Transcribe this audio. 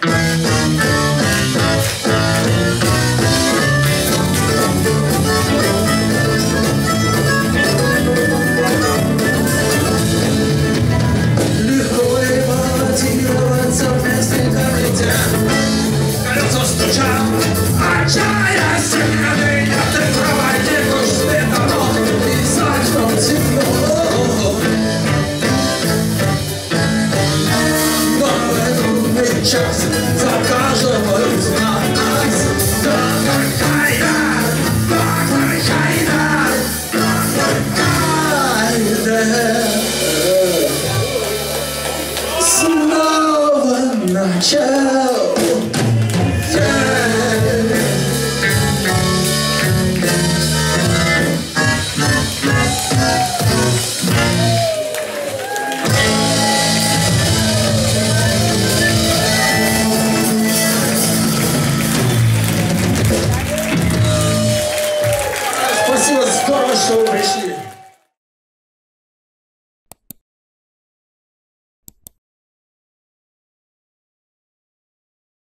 Bye. сейчас За каждого из нас Доктор Хайдер! Доктор Хайдер! Доктор Хайдер! Снова начало 说没戏